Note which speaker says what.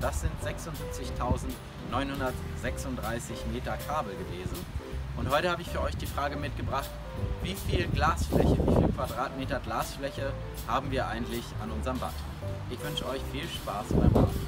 Speaker 1: Das sind 76.936 Meter Kabel gewesen. Und heute habe ich für euch die Frage mitgebracht, wie viel Glasfläche, wie viel Quadratmeter Glasfläche haben wir eigentlich an unserem Bad? Ich wünsche euch viel Spaß beim Baden.